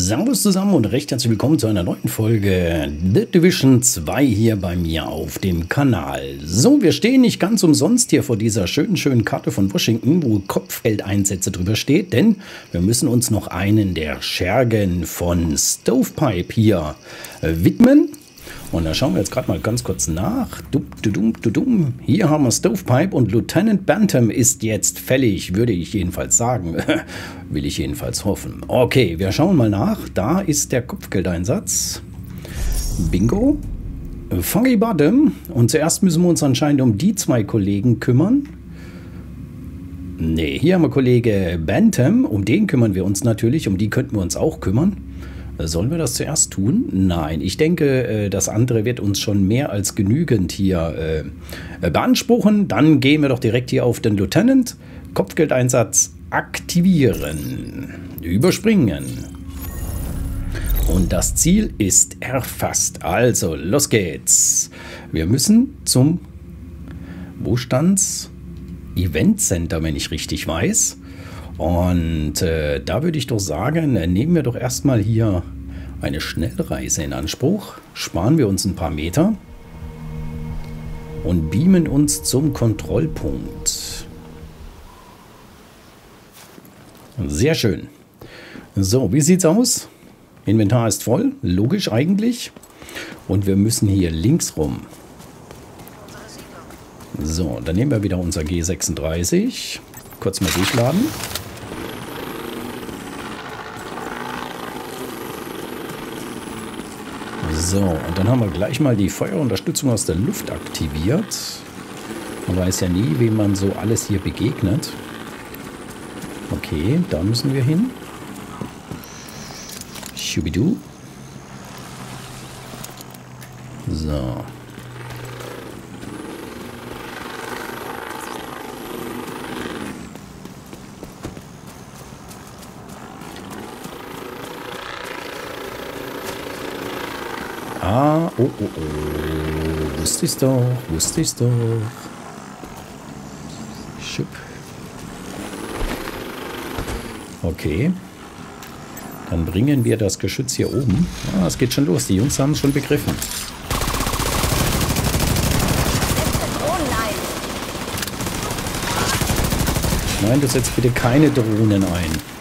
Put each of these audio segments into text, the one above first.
Servus zusammen und recht herzlich willkommen zu einer neuen Folge The Division 2 hier bei mir auf dem Kanal. So, wir stehen nicht ganz umsonst hier vor dieser schönen, schönen Karte von Washington, wo Kopfgeldeinsätze drüber steht, denn wir müssen uns noch einen der Schergen von Stovepipe hier widmen. Und da schauen wir jetzt gerade mal ganz kurz nach. Hier haben wir Stovepipe und Lieutenant Bantam ist jetzt fällig, würde ich jedenfalls sagen. Will ich jedenfalls hoffen. Okay, wir schauen mal nach. Da ist der Kopfgeldeinsatz. Bingo. Foggy Bottom. Und zuerst müssen wir uns anscheinend um die zwei Kollegen kümmern. Ne, hier haben wir Kollege Bantam. Um den kümmern wir uns natürlich. Um die könnten wir uns auch kümmern. Sollen wir das zuerst tun? Nein, ich denke, äh, das andere wird uns schon mehr als genügend hier äh, beanspruchen. Dann gehen wir doch direkt hier auf den Lieutenant. Kopfgeldeinsatz aktivieren. Überspringen. Und das Ziel ist erfasst. Also, los geht's. Wir müssen zum Wohlstands Event Center, wenn ich richtig weiß. Und äh, da würde ich doch sagen, nehmen wir doch erstmal hier eine Schnellreise in Anspruch, sparen wir uns ein paar Meter und beamen uns zum Kontrollpunkt. Sehr schön. So, wie sieht's aus? Inventar ist voll, logisch eigentlich. Und wir müssen hier links rum. So, dann nehmen wir wieder unser G36. Kurz mal durchladen. So, und dann haben wir gleich mal die Feuerunterstützung aus der Luft aktiviert. Man weiß ja nie, wem man so alles hier begegnet. Okay, da müssen wir hin. Schubidu. So. Ah, oh, oh, oh. Wusste ich's doch, wusste ich's doch. Schupp. Okay. Dann bringen wir das Geschütz hier oben. Ah, es geht schon los. Die Jungs haben es schon begriffen. Nein, du setzt bitte keine Drohnen ein.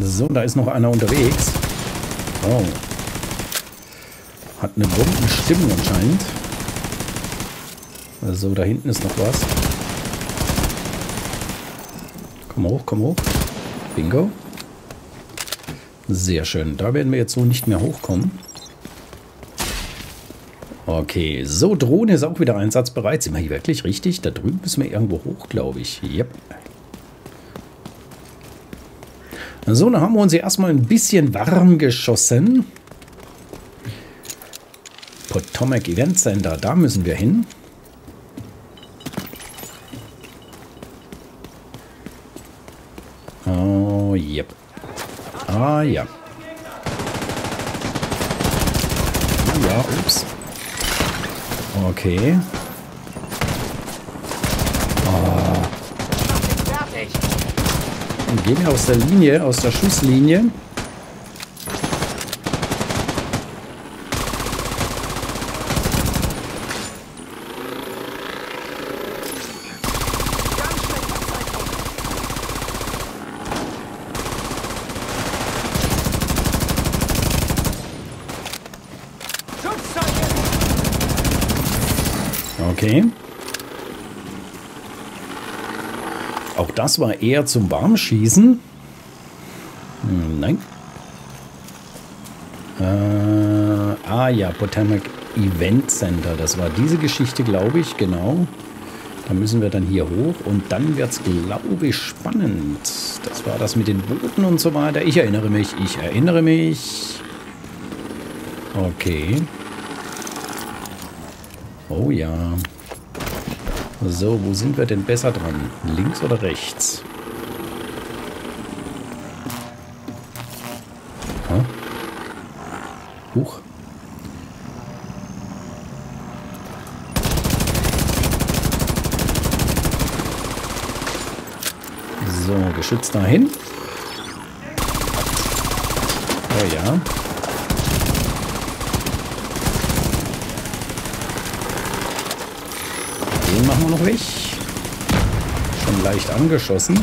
So, da ist noch einer unterwegs. Oh. Hat eine Bombenstimmung anscheinend. So, da hinten ist noch was. Komm hoch, komm hoch. Bingo. Sehr schön. Da werden wir jetzt so nicht mehr hochkommen. Okay, so, Drohne ist auch wieder einsatzbereit. Sind wir hier wirklich richtig? Da drüben müssen wir irgendwo hoch, glaube ich. Yep. So, dann haben wir uns hier erstmal ein bisschen warm geschossen. Potomac Event Center, da müssen wir hin. Oh, yep. Ah, ja. Ja, ups. Okay. Gehen wir aus der Linie, aus der Schusslinie. Okay. Auch das war eher zum Warmschießen. Hm, nein. Äh, ah ja, Potomac Event Center. Das war diese Geschichte, glaube ich, genau. Da müssen wir dann hier hoch und dann wird es, glaube ich, spannend. Das war das mit den Booten und so weiter. Ich erinnere mich, ich erinnere mich. Okay. Oh ja. So, wo sind wir denn besser dran? Links oder rechts? Ha? Huch. So, Geschütz dahin. Oh ja. Den machen wir noch weg. Schon leicht angeschossen.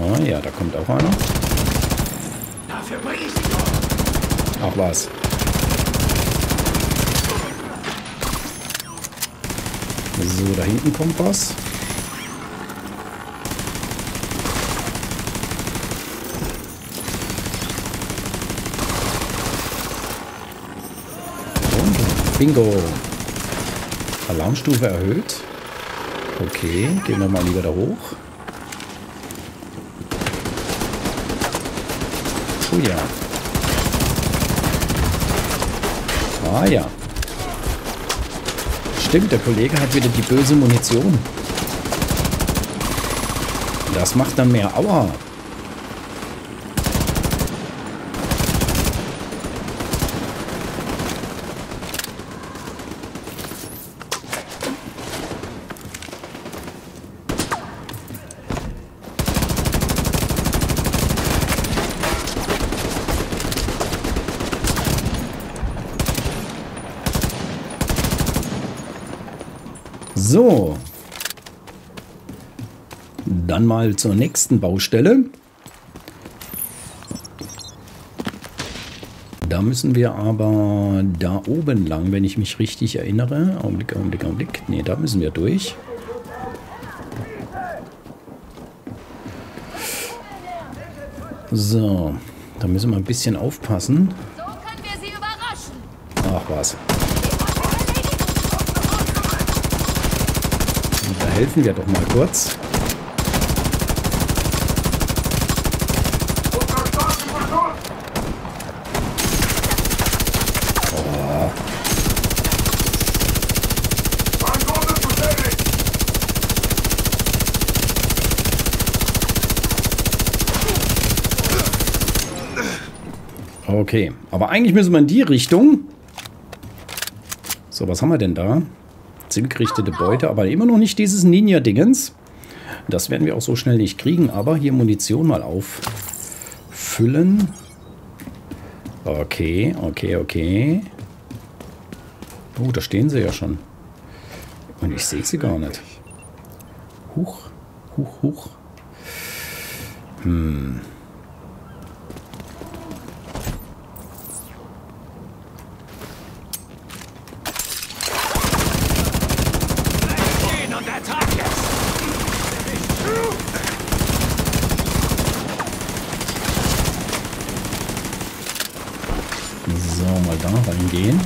Oh ja, da kommt auch einer. Ach was. So, da hinten kommt was. Bingo. Alarmstufe erhöht. Okay, gehen wir mal lieber da hoch. Oh ja. Ah ja. Stimmt, der Kollege hat wieder die böse Munition. Das macht dann mehr Aua. So. Dann mal zur nächsten Baustelle. Da müssen wir aber da oben lang, wenn ich mich richtig erinnere. Augenblick, Augenblick, Augenblick. Ne, da müssen wir durch. So, da müssen wir ein bisschen aufpassen. Ach was. Helfen wir doch mal kurz. Oh. Okay, aber eigentlich müssen wir in die Richtung. So, was haben wir denn da? Zielgerichtete Beute, aber immer noch nicht dieses Ninja-Dingens. Das werden wir auch so schnell nicht kriegen, aber hier Munition mal auffüllen. Okay, okay, okay. Oh, da stehen sie ja schon. Und ich sehe sie gar nicht. Huch, huch, huch. Hm. reingehen.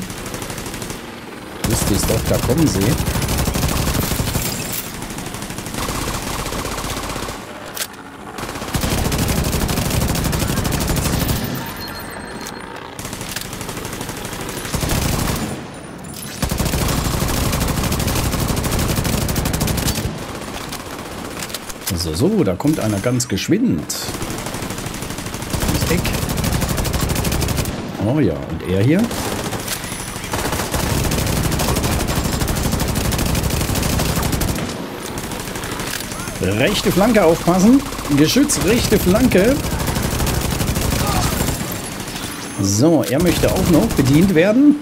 Wüsste ich doch, da kommen sie. So, so, da kommt einer ganz geschwind. Ins Eck. Oh ja, und er hier? Rechte Flanke aufpassen. Geschütz, rechte Flanke. So, er möchte auch noch bedient werden.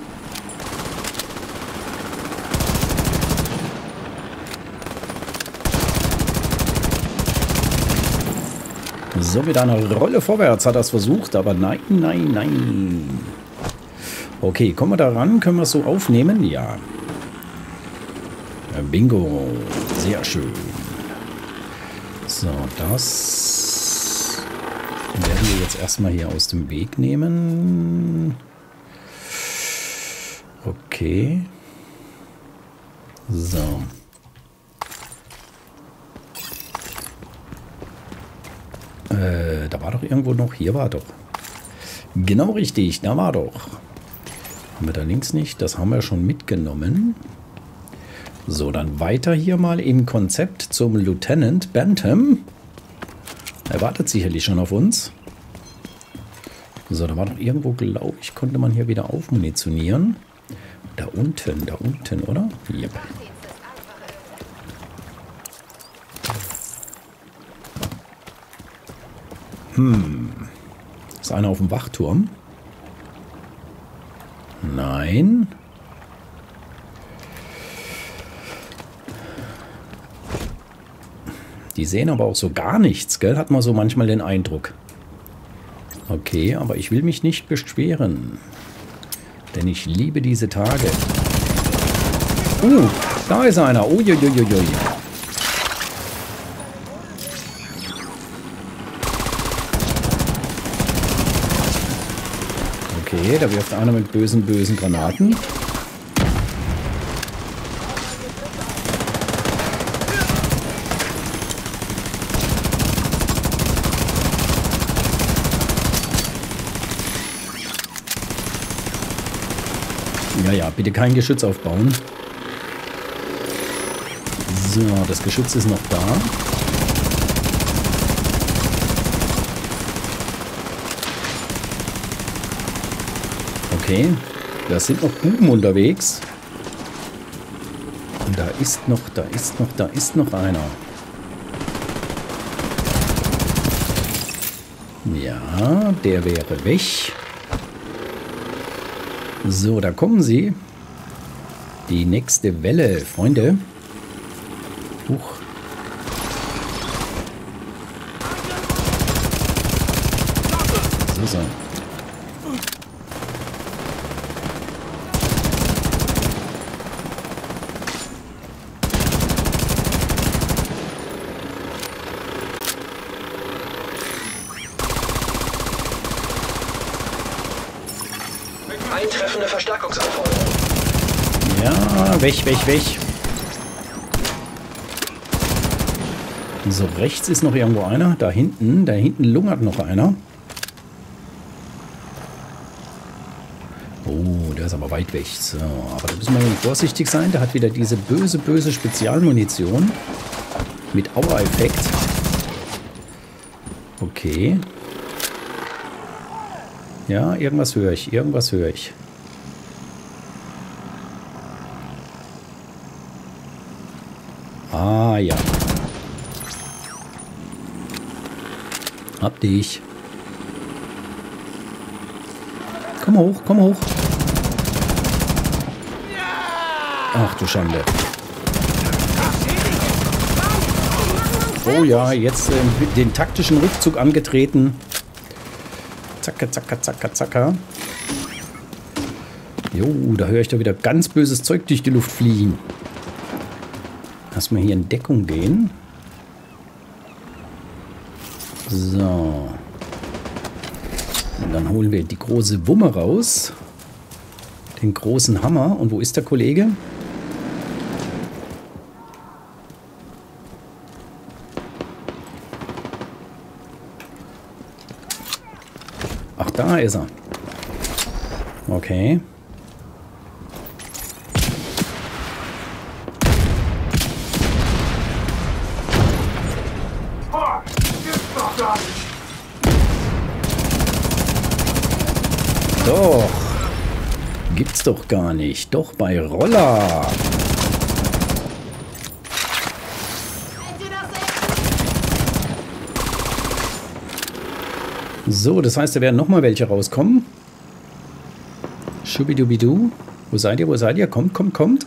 So, mit einer Rolle vorwärts hat er es versucht, aber nein, nein, nein. Okay, kommen wir da ran? Können wir es so aufnehmen? Ja. Bingo. Sehr schön. So, das werden wir jetzt erstmal hier aus dem Weg nehmen. Okay. So. Äh, da war doch irgendwo noch. Hier war doch. Genau richtig, da war doch. Haben wir da links nicht? Das haben wir schon mitgenommen. So, dann weiter hier mal im Konzept zum Lieutenant Bentham. Er wartet sicherlich schon auf uns. So, da war doch irgendwo, glaube ich, konnte man hier wieder aufmunitionieren. Da unten, da unten, oder? Yep. Hm. Ist einer auf dem Wachturm? Nein. Die sehen aber auch so gar nichts, gell? Hat man so manchmal den Eindruck. Okay, aber ich will mich nicht beschweren. Denn ich liebe diese Tage. Uh, da ist einer. Uiuiuiui. Okay, da wirft einer mit bösen, bösen Granaten. Ja, ja, bitte kein Geschütz aufbauen. So, das Geschütz ist noch da. Okay, da sind noch Buben unterwegs. Und da ist noch, da ist noch, da ist noch einer. Ja, der wäre weg. So, da kommen sie. Die nächste Welle, Freunde. Huch. So, so. Eintreffende Verstärkungsanforderungen. Ja, weg, weg, weg. So, rechts ist noch irgendwo einer. Da hinten, da hinten lungert noch einer. Oh, der ist aber weit weg. So, aber da müssen wir vorsichtig sein. Der hat wieder diese böse, böse Spezialmunition. Mit Aua-Effekt. Okay. Ja, irgendwas höre ich. Irgendwas höre ich. Ja. Hab dich. Komm hoch, komm hoch. Ach du Schande. Oh ja, jetzt äh, den taktischen Rückzug angetreten. Zacka, zacka, zacka, zacka. Jo, da höre ich doch wieder ganz böses Zeug durch die Luft fliegen. Lass mal hier in Deckung gehen. So. Und dann holen wir die große Wumme raus. Den großen Hammer. Und wo ist der Kollege? Ach, da ist er. Okay. Boah, gibt's doch gar nicht. Doch. Gibt's doch gar nicht. Doch bei Roller. So, das heißt, da werden nochmal welche rauskommen. Schubidubidu. Wo seid ihr? Wo seid ihr? Kommt, kommt, kommt.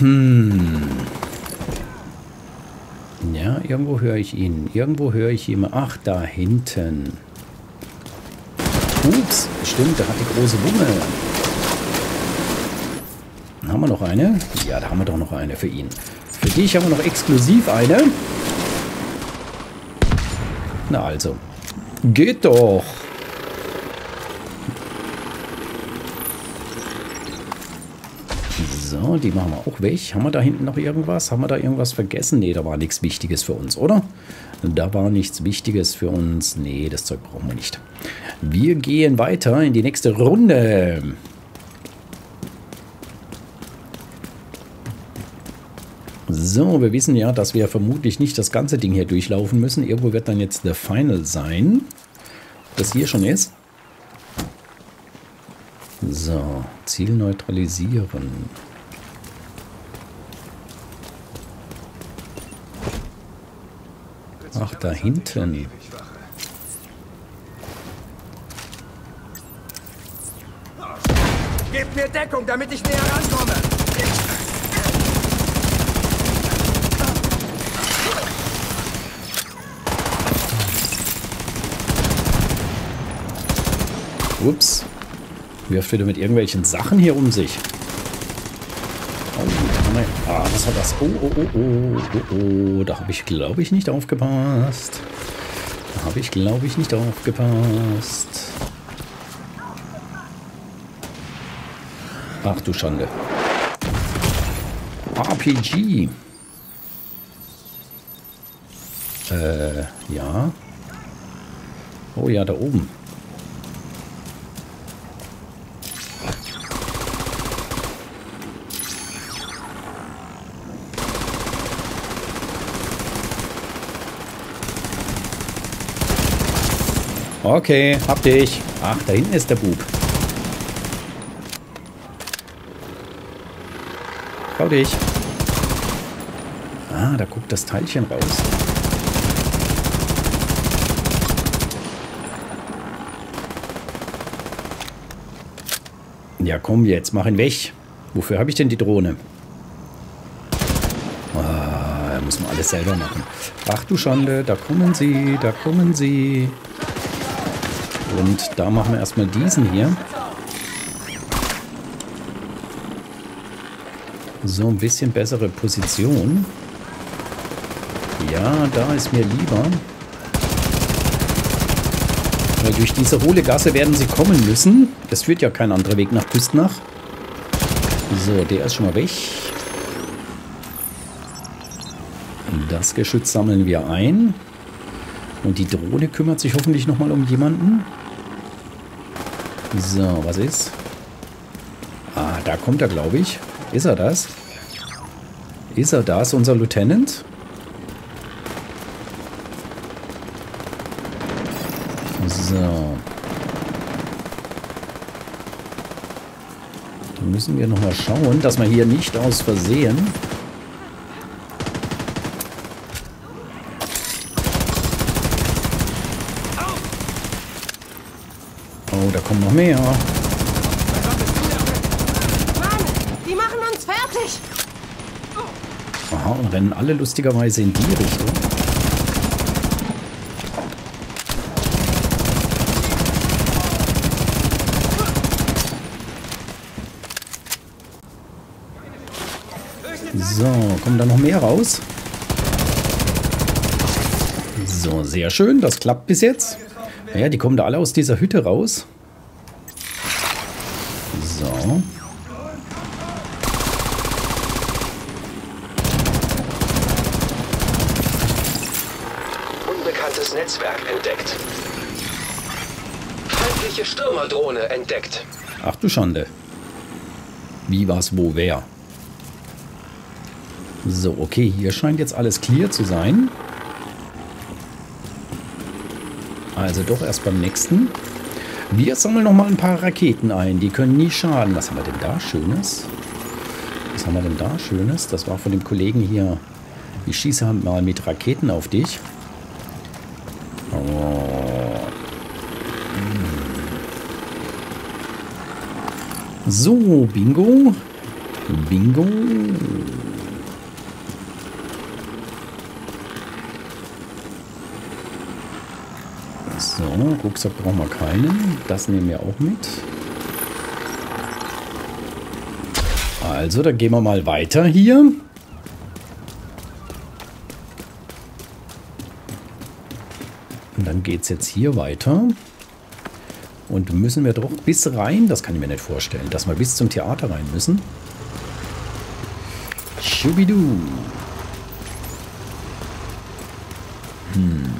Hm. Ja, irgendwo höre ich ihn. Irgendwo höre ich ihn. Ach, da hinten. Ups, stimmt, da hat die große Wumme. Haben wir noch eine? Ja, da haben wir doch noch eine für ihn. Für dich haben wir noch exklusiv eine. Na also. Geht doch. Die machen wir auch weg. Haben wir da hinten noch irgendwas? Haben wir da irgendwas vergessen? Nee, da war nichts Wichtiges für uns, oder? Da war nichts Wichtiges für uns. Nee, das Zeug brauchen wir nicht. Wir gehen weiter in die nächste Runde. So, wir wissen ja, dass wir vermutlich nicht das ganze Ding hier durchlaufen müssen. Irgendwo wird dann jetzt der Final sein. das hier schon ist. So, Ziel neutralisieren. Ach, da hinten. Gebt mir Deckung, damit ich näher rankomme. Ups. Wirft wieder mit irgendwelchen Sachen hier um sich. Was war das? Oh, oh, oh, oh, oh, oh. Da habe ich, glaube ich, nicht aufgepasst. Da habe ich, glaube ich, nicht aufgepasst. Ach du Schande. RPG. Äh, ja. Oh ja, da oben. Okay, hab dich. Ach, da hinten ist der Bub. Schau dich. Ah, da guckt das Teilchen raus. Ja, komm jetzt, mach ihn weg. Wofür habe ich denn die Drohne? Ah, muss man alles selber machen. Ach du Schande, da kommen sie, da kommen sie. Und da machen wir erstmal diesen hier. So, ein bisschen bessere Position. Ja, da ist mir lieber. Weil durch diese hohle Gasse werden sie kommen müssen. Es führt ja kein anderer Weg nach Küstnach. So, der ist schon mal weg. Das Geschütz sammeln wir ein. Und die Drohne kümmert sich hoffentlich nochmal um jemanden. So, was ist? Ah, da kommt er, glaube ich. Ist er das? Ist er das, unser Lieutenant? So. Dann müssen wir nochmal schauen, dass wir hier nicht aus Versehen... Oh, da kommen noch mehr. Mann, die machen uns fertig. Aha, und rennen alle lustigerweise in die Richtung. So, kommen da noch mehr raus? So, sehr schön. Das klappt bis jetzt. Ja, die kommen da alle aus dieser Hütte raus. So. Unbekanntes Netzwerk entdeckt. Feindliche Stürmerdrohne entdeckt. Ach du Schande. Wie, was, wo, wer? So, okay, hier scheint jetzt alles clear zu sein. Also doch erst beim nächsten. Wir sammeln noch mal ein paar Raketen ein. Die können nie schaden. Was haben wir denn da Schönes? Was haben wir denn da Schönes? Das war von dem Kollegen hier. Ich schieße mal mit Raketen auf dich. Oh. So, Bingo. Bingo. So, Rucksack brauchen wir keinen. Das nehmen wir auch mit. Also, dann gehen wir mal weiter hier. Und dann geht es jetzt hier weiter. Und müssen wir doch bis rein, das kann ich mir nicht vorstellen, dass wir bis zum Theater rein müssen. Schubidu. Hm.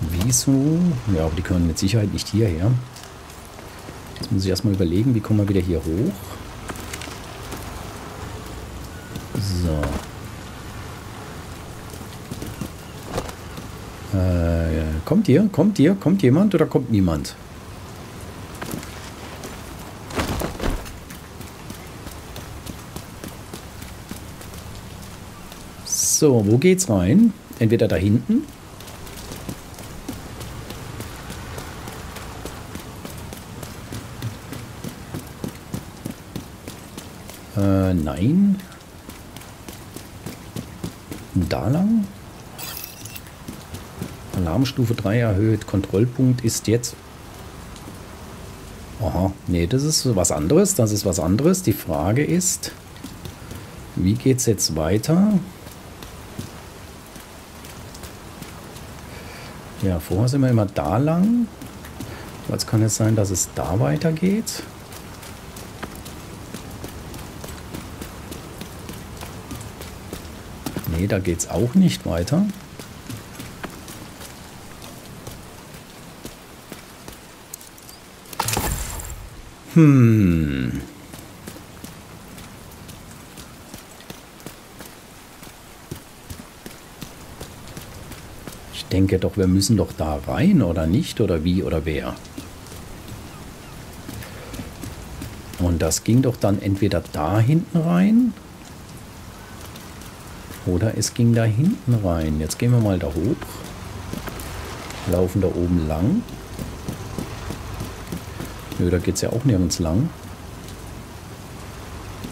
Wieso? Ja, aber die können mit Sicherheit nicht hierher. Jetzt muss ich erstmal überlegen, wie kommen wir wieder hier hoch. So. Äh, kommt ihr? Kommt ihr? Kommt jemand oder kommt niemand? So, wo geht's rein? Entweder da hinten. Äh, nein. Da lang? Alarmstufe 3 erhöht. Kontrollpunkt ist jetzt... Aha, nee, das ist was anderes. Das ist was anderes. Die Frage ist, wie geht es jetzt weiter? Ja, vorher sind wir immer da lang. Jetzt kann es sein, dass es da weitergeht. Nee, da geht es auch nicht weiter. Hm. Ich denke doch, wir müssen doch da rein, oder nicht? Oder wie, oder wer? Und das ging doch dann entweder da hinten rein oder es ging da hinten rein. Jetzt gehen wir mal da hoch. Laufen da oben lang. Nö, da geht es ja auch nirgends lang.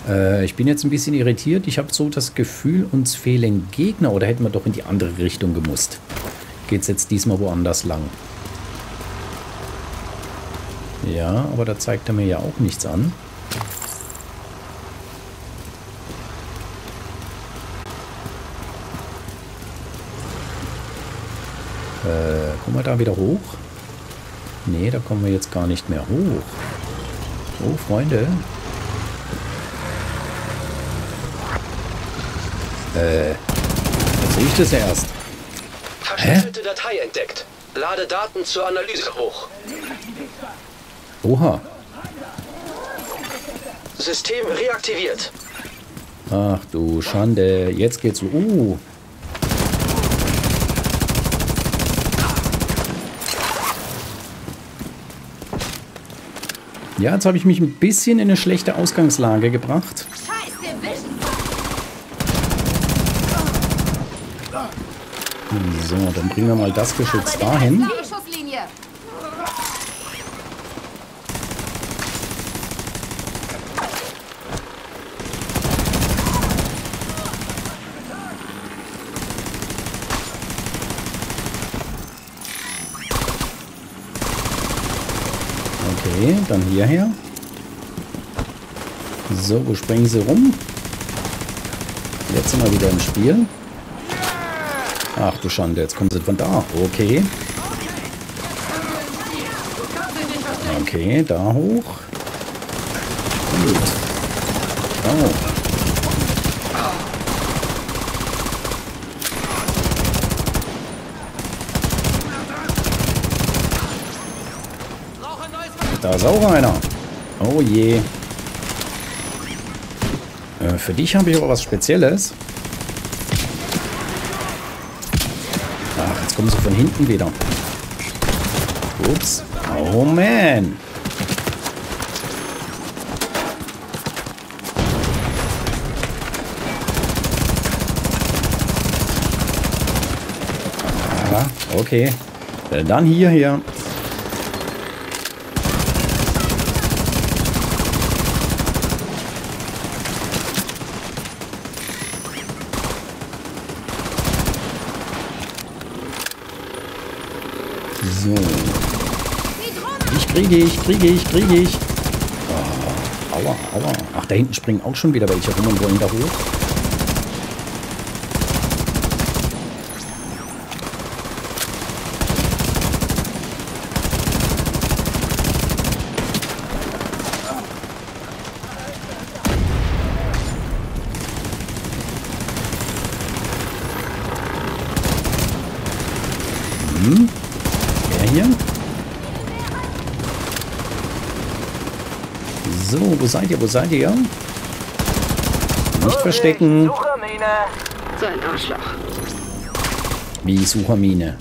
Äh, ich bin jetzt ein bisschen irritiert. Ich habe so das Gefühl, uns fehlen Gegner. Oder hätten wir doch in die andere Richtung gemusst. Geht es jetzt diesmal woanders lang. Ja, aber da zeigt er mir ja auch nichts an. Äh, kommen wir da wieder hoch? Nee, da kommen wir jetzt gar nicht mehr hoch. Oh, Freunde. Äh, jetzt sehe ich das erst. Verschlüsselte Datei entdeckt. Lade Daten zur Analyse hoch. Oha. System reaktiviert. Ach du Schande. Jetzt geht's. Uh. Ja, jetzt habe ich mich ein bisschen in eine schlechte Ausgangslage gebracht. So, dann bringen wir mal das Geschütz dahin. Schusslinie! Okay, dann hierher. So, wo springen sie rum? Jetzt sind wir wieder im Spiel. Ach du Schande, jetzt kommen sie von da. Okay. Okay, da hoch. Gut. Oh. Da ist auch einer. Oh je. Äh, für dich habe ich aber was Spezielles. Ach, jetzt kommen sie von hinten wieder. Ups. Oh man. Okay. Äh, Dann hier, hier. So. Ich kriege ich, kriege ich, kriege ich. Oh, aua, aua. Ach, da hinten springen auch schon wieder welche rum und wollen da hoch. Hm? Der hier? So, wo seid ihr? Wo seid ihr? Nicht verstecken. So ein Arschloch. Wie Suchermine.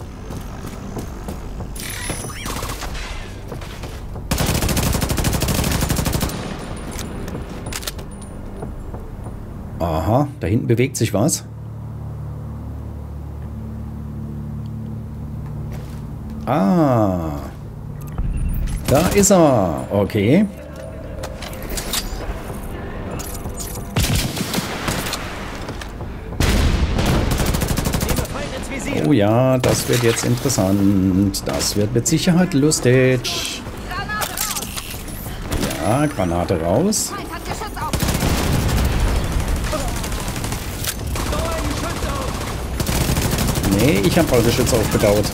Aha, da hinten bewegt sich was. Ah. Da ist er. Okay. Oh ja, das wird jetzt interessant. Das wird mit Sicherheit lustig. Ja, Granate raus. Nee, ich habe eure Schütze aufgebaut.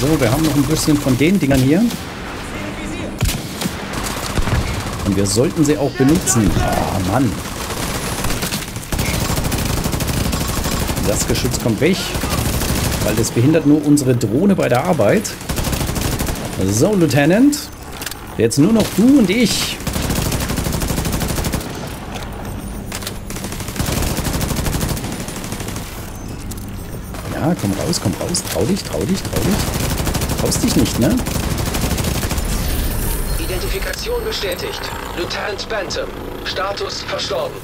So, wir haben noch ein bisschen von den Dingern hier. Und wir sollten sie auch benutzen. Oh, Mann. Das Geschütz kommt weg, weil das behindert nur unsere Drohne bei der Arbeit. So, Lieutenant. Jetzt nur noch du und ich. Ja, komm raus, komm raus. Trau dich, trau dich, trau dich. Traust dich nicht, ne? Identifikation bestätigt. Lieutenant Bantam. Status verstorben.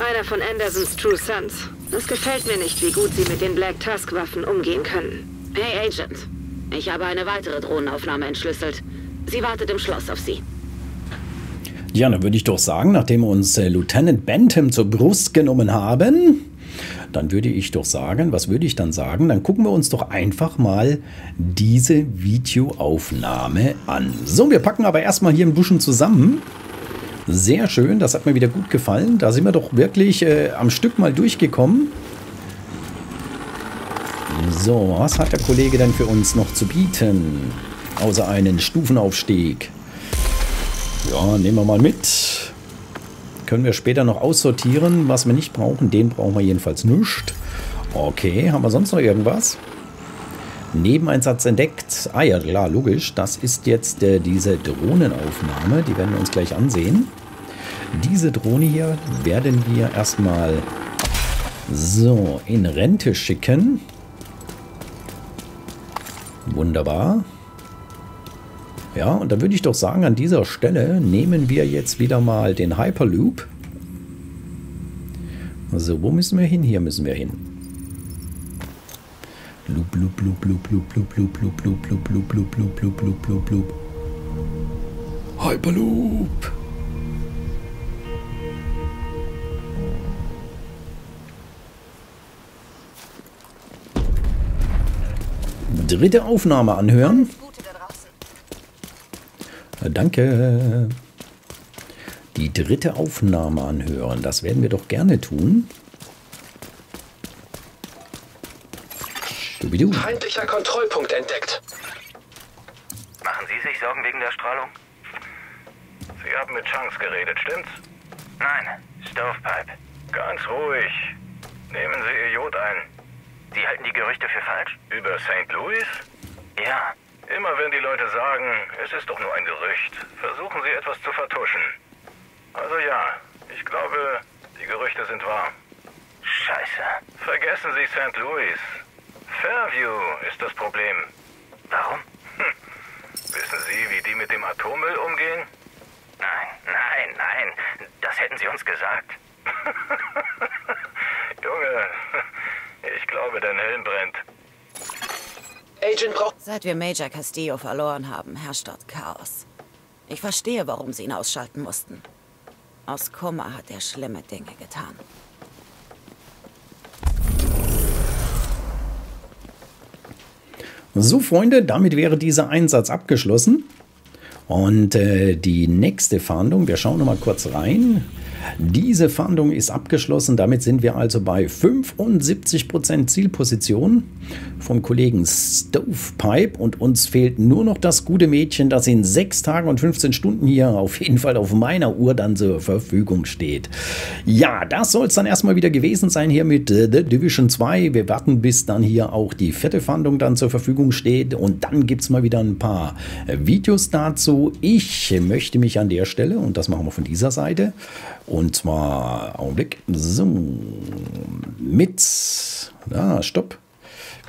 Einer von Andersons True Sons. Es gefällt mir nicht, wie gut sie mit den Black Tusk Waffen umgehen können. Hey Agent, ich habe eine weitere Drohnenaufnahme entschlüsselt. Sie wartet im Schloss auf Sie. Ja, dann würde ich doch sagen, nachdem wir uns äh, Lieutenant Bantam zur Brust genommen haben, dann würde ich doch sagen, was würde ich dann sagen? Dann gucken wir uns doch einfach mal diese Videoaufnahme an. So, wir packen aber erstmal hier ein bisschen zusammen. Sehr schön, das hat mir wieder gut gefallen. Da sind wir doch wirklich äh, am Stück mal durchgekommen. So, was hat der Kollege denn für uns noch zu bieten? Außer einen Stufenaufstieg. Ja, nehmen wir mal mit. Können wir später noch aussortieren, was wir nicht brauchen. Den brauchen wir jedenfalls nicht. Okay, haben wir sonst noch irgendwas? Nebeneinsatz entdeckt. Ah ja, klar, logisch. Das ist jetzt äh, diese Drohnenaufnahme. Die werden wir uns gleich ansehen. Diese Drohne hier werden wir erstmal so in Rente schicken. Wunderbar. Ja, und dann würde ich doch sagen, an dieser Stelle nehmen wir jetzt wieder mal den Hyperloop. So, wo müssen wir hin? Hier müssen wir hin. Loop, loop, loop, loop, loop, loop, loop, loop, loop, loop, loop, loop, loop, loop, loop, loop, loop. Hyperloop. Dritte Aufnahme anhören. Danke. Die dritte Aufnahme anhören. Das werden wir doch gerne tun. Dubidu. Feindlicher Kontrollpunkt entdeckt. Machen Sie sich Sorgen wegen der Strahlung? Sie haben mit Chunks geredet, stimmt's? Nein, Stovepipe. Ganz ruhig. Nehmen Sie Ihr Jod ein. Sie halten die Gerüchte für falsch? Über St. Louis? Ja. Immer wenn die Leute sagen, es ist doch nur ein Gerücht, versuchen sie etwas zu vertuschen. Also ja, ich glaube, die Gerüchte sind wahr. Scheiße. Vergessen Sie St. Louis. Fairview ist das Problem. Warum? Hm. Wissen Sie, wie die mit dem Atommüll umgehen? Nein, nein, nein. Das hätten Sie uns gesagt. Junge, ich glaube, dein Helm brennt. Agent braucht... Seit wir Major Castillo verloren haben, herrscht dort Chaos. Ich verstehe, warum sie ihn ausschalten mussten. Aus Kummer hat er schlimme Dinge getan. So, Freunde, damit wäre dieser Einsatz abgeschlossen. Und äh, die nächste Fahndung, wir schauen noch mal kurz rein. Diese Fahndung ist abgeschlossen. Damit sind wir also bei 75% Zielposition vom Kollegen Stovepipe. Und uns fehlt nur noch das gute Mädchen, das in 6 Tagen und 15 Stunden hier auf jeden Fall auf meiner Uhr dann zur Verfügung steht. Ja, das soll es dann erstmal wieder gewesen sein hier mit äh, The Division 2. Wir warten, bis dann hier auch die vierte Fahndung dann zur Verfügung steht. Und dann gibt es mal wieder ein paar äh, Videos dazu. Ich möchte mich an der Stelle, und das machen wir von dieser Seite, und zwar, Augenblick, so, mit, ah, stopp.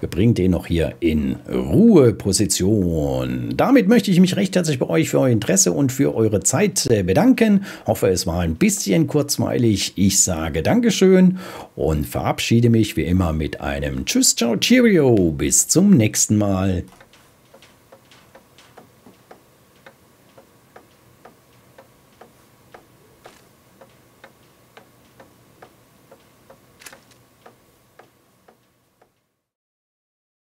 Wir bringen den noch hier in Ruheposition. Damit möchte ich mich recht herzlich bei euch für euer Interesse und für eure Zeit äh, bedanken. Hoffe, es war ein bisschen kurzweilig. Ich sage Dankeschön und verabschiede mich wie immer mit einem Tschüss, ciao, cheerio. Bis zum nächsten Mal.